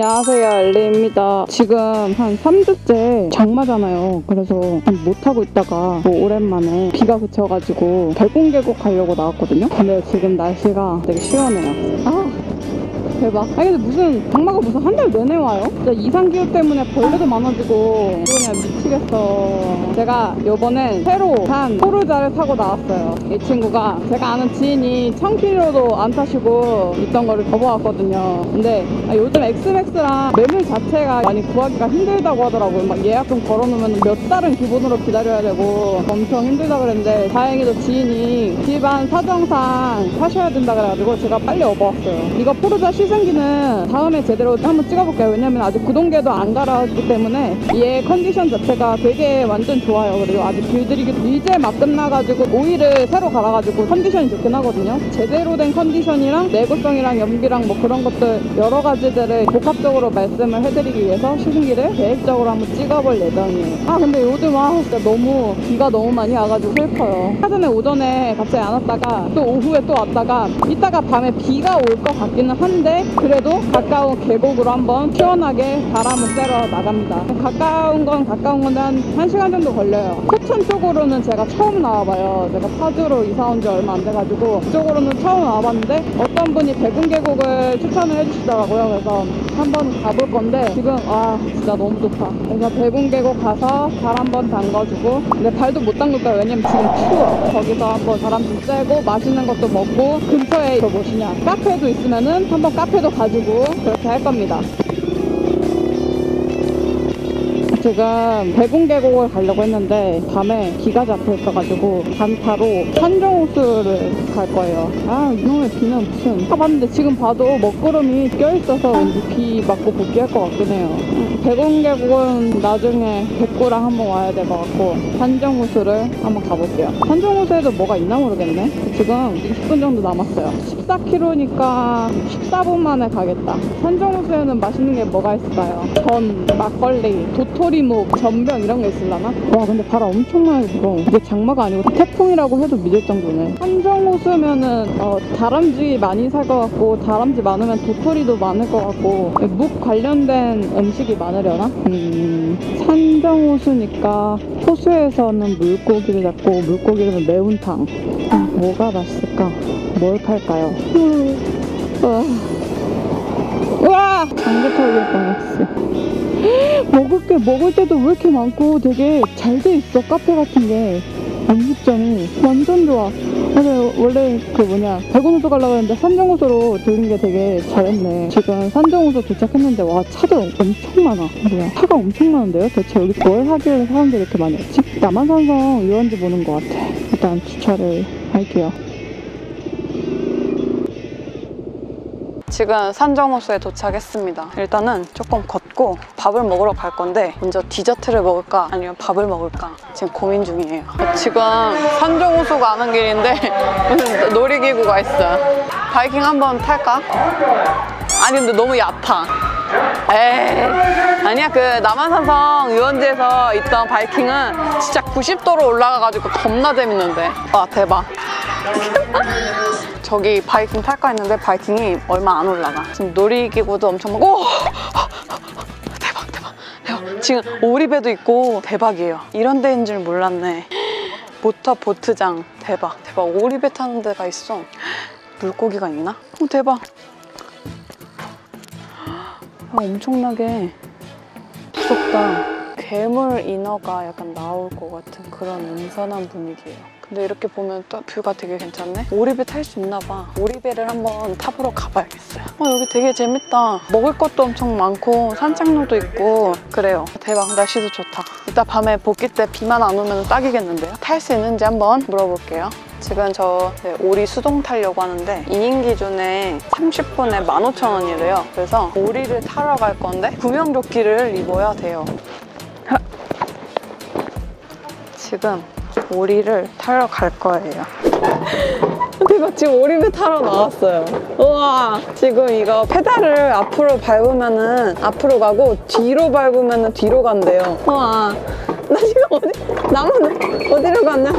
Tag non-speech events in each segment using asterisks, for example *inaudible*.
안녕하세요 엘리입니다. 지금 한 3주째 장마잖아요. 그래서 못하고 있다가 뭐 오랜만에 비가 그쳐가지고 백운계곡 가려고 나왔거든요. 근데 지금 날씨가 되게 시원해요. 아 대박. 아니 근데 무슨 장마가 무슨 한 달 내내 와요? 진짜 이상기후 때문에 벌레도 많아지고 그냥 미치겠어. 제가 요번에 새로 산 포르자를 타고 나왔어요. 이 친구가 제가 아는 지인이 1000km도 안 타시고 있던 거를 집어왔거든요. 근데 아, 요즘 엑스맥스랑 매물 자체가 많이 구하기가 힘들다고 하더라고요. 막 예약 좀 걸어놓으면 몇 달은 기본으로 기다려야 되고 엄청 힘들다 그랬는데 다행히도 지인이 집안 사정상 타셔야 된다 그래가지고 제가 빨리 업어왔어요. 이거 포르자 시 승기는 다음에 제대로 한번 찍어볼게요? 왜냐면 아직 구동계도 안 갈았기 때문에 얘 컨디션 자체가 되게 완전 좋아요. 그리고 아직 길들이기도 이제 막 끝나가지고 오일을 새로 갈아가지고 컨디션이 좋긴 하거든요. 제대로 된 컨디션이랑 내구성이랑 연비랑 뭐 그런 것들 여러 가지들을 복합적으로 말씀을 해드리기 위해서 시승기를 계획적으로 한번 찍어볼 예정이에요. 아 근데 요즘 아 진짜 너무 비가 너무 많이 와가지고 슬퍼요. 사전에 오전에 갑자기 안 왔다가 또 오후에 또 왔다가 이따가 밤에 비가 올 것 같기는 한데 그래도 가까운 계곡으로 한번 시원하게 바람을 쐬러 나갑니다. 가까운 건 가까운 건데 한 1시간 정도 걸려요. 포천 쪽으로는 제가 처음 나와봐요. 제가 파주로 이사 온 지 얼마 안 돼가지고 그쪽으로는 처음 나와봤는데 어떤 분이 백운계곡을 추천을 해주시더라고요. 그래서 한번 가볼 건데 지금 아 진짜 너무 좋다. 그래서 백운계곡 가서 발 한번 담궈주고 근데 발도 못 담글 거예요? 왜냐면 지금 추워. 거기서 한번 바람 좀 쐬고 맛있는 것도 먹고 근처에 그 무엇이냐 카페도 있으면은 한번 카페도 가지고 그렇게 할 겁니다 지금 대궁계곡을 가려고 했는데 밤에 비가 잡혀 있어가지고 단타로 산정호수를 갈 거예요. 아 이놈의 비는 무슨 아 봤는데 지금 봐도 먹구름이 껴있어서 왠지 비 맞고 복귀할 것 같긴 해요. 음, 대궁계곡은 나중에 백구랑 한번 와야 될 것 같고 산정호수를 한번 가볼게요. 산정호수에도 뭐가 있나 모르겠네. 지금 20분 정도 남았어요. 14km니까 14분 만에 가겠다. 산정호수에는 맛있는 게 뭐가 있을까요? 전, 막걸리, 도토리묵, 전병 이런 게 있을라나? 와 근데 바람 엄청 나게 불어. 이게 장마가 아니고 태풍이라고 해도 믿을 정도네. 산정호수면은 어, 다람쥐 많이 살 것 같고 다람쥐 많으면 도토리도 많을 것 같고 묵 관련된 음식이 많으려나? 음, 산정호수니까 호수에서는 물고기를 잡고 물고기는 매운탕. 음, 뭐가 맛있을까? 뭘 팔까요? 와, 우와! 안개 털릴 뻔했어. 먹을 게 먹을 때도 왜 이렇게 많고 되게 잘 돼 있어 카페 같은 게 음식점이 완전 좋아. 그래서 원래 그 뭐냐 백운호수 가려고 했는데 산정호수로 들린 게 되게 잘했네. 지금 산정호수 도착했는데 와 차도 엄청 많아. 뭐야 차가 엄청 많은데요? 대체 여기 뭘 하길래 사람들이 이렇게 많이 왔지? 남한산성 유원지 보는 것 같아. 일단 주차를 할게요. 지금 산정호수에 도착했습니다. 일단은 조금 걷고 밥을 먹으러 갈 건데 먼저 디저트를 먹을까 아니면 밥을 먹을까 지금 고민 중이에요. 지금 산정호수 가는 길인데 *laughs* 무슨 놀이기구가 있어요. 바이킹 한번 탈까? 아니 근데 너무 얕아. 에이 아니야 그 남한산성 유원지에서 있던 바이킹은 진짜 90도로 올라가가지고 겁나 재밌는데 와 대박 *laughs* 저기 바이킹 탈까 했는데 바이킹이 얼마 안 올라가. 지금 놀이기구도 엄청 많고. 오! *laughs* 대박 대박. 대박. 지금 오리배도 있고 대박이에요. 이런 데인 줄 몰랐네. 모터 보트장. 대박. 대박. 오리배 타는 데가 있어. 물고기가 있나? 어 대박. 아, 엄청나게 무섭다. 괴물 인어가 약간 나올 것 같은 그런 음산한 분위기예요. 근데 이렇게 보면 또 view가 되게 괜찮네? 오리배 탈 수 있나 봐. 오리배를 한번 타보러 가봐야겠어요. 어, 여기 되게 재밌다. 먹을 것도 엄청 많고 산책로도 있고 그래요. 대박, 날씨도 좋다. 이따 밤에 볶기 때 비만 안 오면 딱이겠는데요? 탈 수 있는지 한번 물어볼게요. 지금 저 네, 오리 수동 타려고 하는데 2인 기준에 30분에 15,000원이래요. 그래서 오리를 타러 갈 건데 구명조끼를 입어야 돼요. *laughs* 지금 오리를 타러 갈 거예요. *laughs* 대박 지금 오리배 타러 나왔어요. 우와 지금 이거 페달을 앞으로 밟으면은 앞으로 가고 뒤로 밟으면은 뒤로 간대요. 우와 나 지금 어디 나만 어디로 갔냐?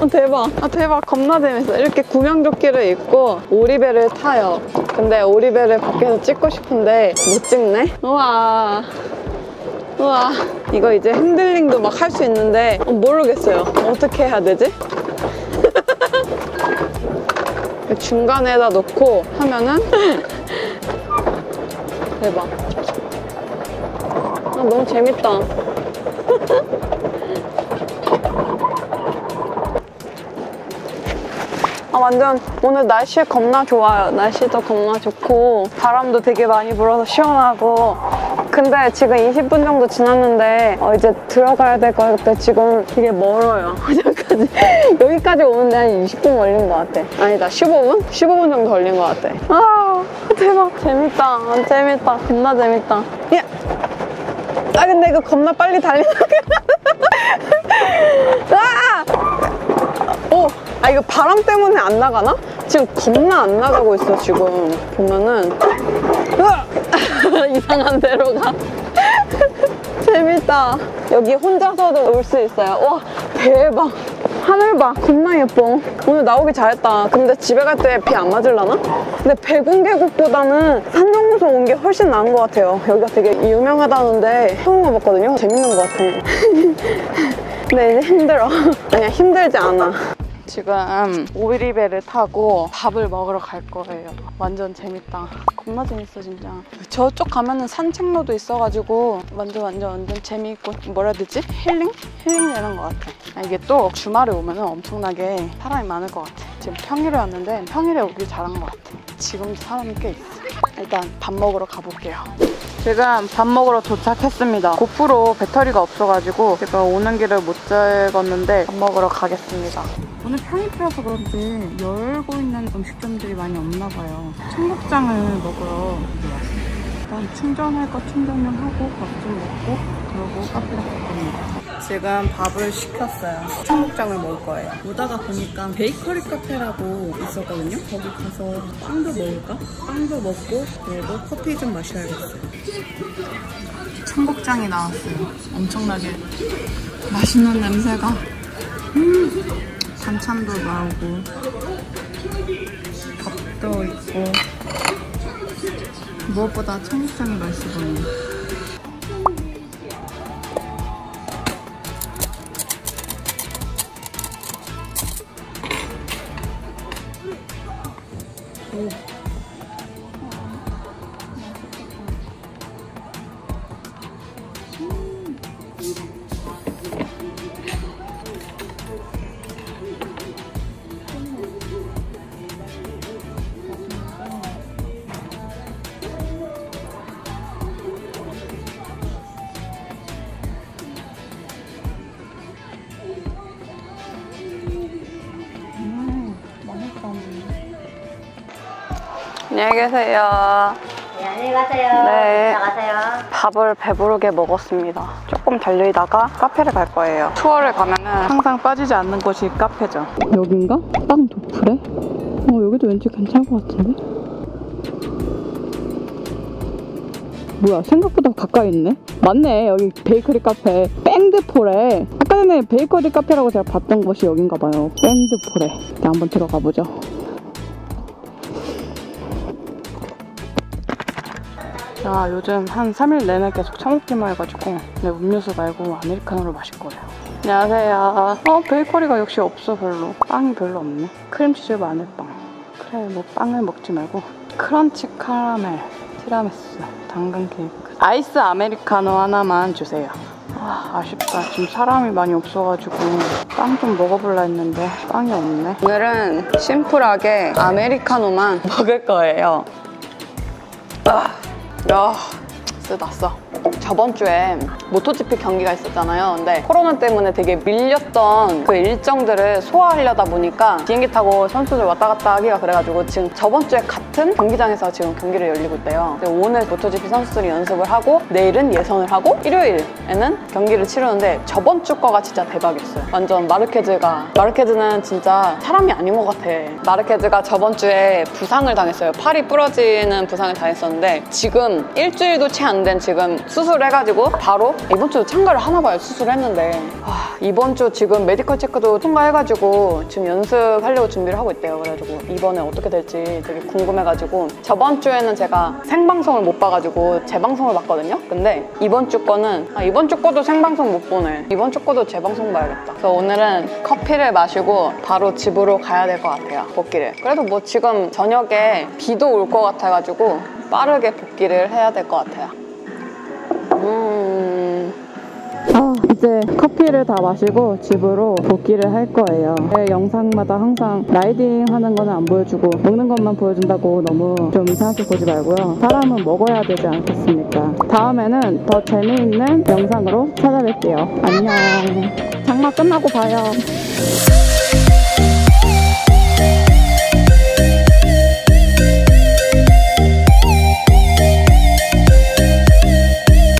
어, 대박 아 대박 겁나 재밌어 이렇게 구명조끼를 입고 오리배를 타요 근데 오리배를 밖에서 찍고 싶은데 못 찍네. 우와. 우와. 이거 이제 핸들링도 막 할 수 있는데 어, 모르겠어요. 어떻게 해야 되지? *laughs* 중간에다 놓고 하면은 *laughs* 대박. 아, 너무 재밌다. *laughs* 아, 완전 오늘 날씨 겁나 좋아요. 날씨도 겁나 좋고 바람도 되게 많이 불어서 시원하고 근데 지금 20분 정도 지났는데 어, 이제 들어가야 될 것 같아. 지금 되게 멀어요. *laughs* 여기까지 여기까지 오는데 한 20분 걸린 것 같아. 아니다 15분? 15분 정도 걸린 것 같아. 아 대박 재밌다. 아, 재밌다. 겁나 재밌다. 야. 아 근데 이거 겁나 빨리 달리는 *laughs* 아! 오! 아 이거 바람 때문에 안 나가나? 지금 겁나 안 나가고 있어 지금 보면은 으악! *laughs* 이상한 데로 가. *laughs* 재밌다. 여기 혼자서도 올 수 있어요. 와 대박. 하늘 봐. 겁나 예뻐. 오늘 나오기 잘했다. 근데 집에 갈 때 비 안 맞을라나? 근데 백운계곡보다는 산정무소 온 게 훨씬 나은 것 같아요. 여기가 되게 유명하다는데 처음 와봤거든요. 재밌는 것 같아. *laughs* 근데 이제 힘들어. 아니야 힘들지 않아 지금 오리배를 타고 밥을 먹으러 갈 거예요. 완전 재밌다. 겁나 재밌어 진짜. 저쪽 가면은 산책로도 있어가지고 완전 완전 완전 재미있고 뭐라 해야 되지? 힐링? 힐링 되는 것 같아. 아, 이게 또 주말에 오면은 엄청나게 사람이 많을 것 같아. 지금 평일에 왔는데 평일에 오길 잘한 것 같아. 지금도 사람이 꽤 있어. 일단 밥 먹으러 가볼게요. 지금 밥 먹으러 도착했습니다. 고프로 배터리가 없어가지고 제가 오는 길을 못 찍었는데 밥 먹으러 가겠습니다. 오늘 평일이라서 그런지 열고 있는 음식점들이 많이 없나 봐요. 청국장을 먹으러 왔어요. 일단 충전할 거 충전 좀 하고 밥 좀 먹고 그러고 카페로 갈 겁니다. 지금 밥을 시켰어요. 청국장을 먹을 거예요. 오다가 보니까 베이커리 카페라고 있었거든요. 거기 가서 빵도 먹을까? 빵도 먹고 그리고 커피 좀 마셔야겠어요. 청국장이 나왔어요. 엄청나게 맛있는 냄새가. 음, 반찬도 나오고 밥도 있고 무엇보다 청국장이 맛있어 보여요. 안녕히 계세요. 네, 안녕히 가세요. 네. 나가세요. 밥을 배부르게 먹었습니다. 조금 달리다가 카페를 갈 거예요. 투어를 가면은 항상 빠지지 않는 곳이 카페죠. 여긴가? 빵 도프래? 어, 여기도 왠지 괜찮을 것 같은데? 뭐야, 생각보다 가까이 있네? 맞네, 여기 베이커리 카페. 밴드포래. 아까 전에 베이커리 카페라고 제가 봤던 곳이 여긴가 봐요. 밴드포래. 일단 한번 들어가 보죠. 자, 요즘 한 3일 내내 계속 처먹기만 해가지고 네, 음료수 말고 아메리카노를 마실 거예요. 안녕하세요. 어, 베이커리가 역시 없어, 별로. 빵이 별로 없네. 크림치즈 마늘빵. 그래, 뭐 빵을 먹지 말고. crunch 카라멜, 티라미수, 당근 케이크. 아이스 아메리카노 하나만 주세요. 아, 아쉽다. 지금 사람이 많이 없어가지고 빵 좀 먹어볼라 했는데 빵이 없네. 오늘은 심플하게 아메리카노만 *laughs* 먹을 거예요. 아, 야, 써. 저번 주에 모토GP 경기가 있었잖아요. 근데 코로나 때문에 되게 밀렸던 그 일정들을 소화하려다 보니까 비행기 타고 선수들 왔다 갔다 하기가 그래가지고 지금 저번 주에 같은 경기장에서 지금 경기를 열리고 있대요. 오늘 모토GP 선수들이 연습을 하고 내일은 예선을 하고 일요일에는 경기를 치르는데 저번 주 거가 진짜 대박이었어요. 완전 마르케즈가 마르케즈는 진짜 사람이 아닌 것 같아. 마르케즈가 저번 주에 부상을 당했어요. 팔이 부러지는 부상을 당했었는데 지금 일주일도 채 안 안 된 지금 수술해가지고 바로 이번 주 참가를 하나 봐요 수술했는데. 아, 이번 주 지금 medical check도 통과해가지고 지금 연습하려고 준비를 하고 있대요. 그래가지고 이번에 어떻게 될지 되게 궁금해가지고 저번 주에는 제가 생방송을 못 봐가지고 재방송을 봤거든요. 근데 이번 주 거는 아, 이번 주 거도 생방송 못 보네. 이번 주 거도 재방송 봐야겠다. 그래서 오늘은 커피를 마시고 바로 집으로 가야 될 것 같아요 복귀를. 그래도 뭐 지금 저녁에 비도 올 것 같아가지고 빠르게 복귀를 해야 될 것 같아요 이제 커피를 다 마시고 집으로 복귀를 할 거예요. 제 영상마다 항상 라이딩 하는 거는 안 보여주고 먹는 것만 보여준다고 너무 좀 이상하게 보지 말고요. 사람은 먹어야 되지 않겠습니까? 다음에는 더 재미있는 영상으로 찾아뵐게요. 안녕. 장마 끝나고 봐요.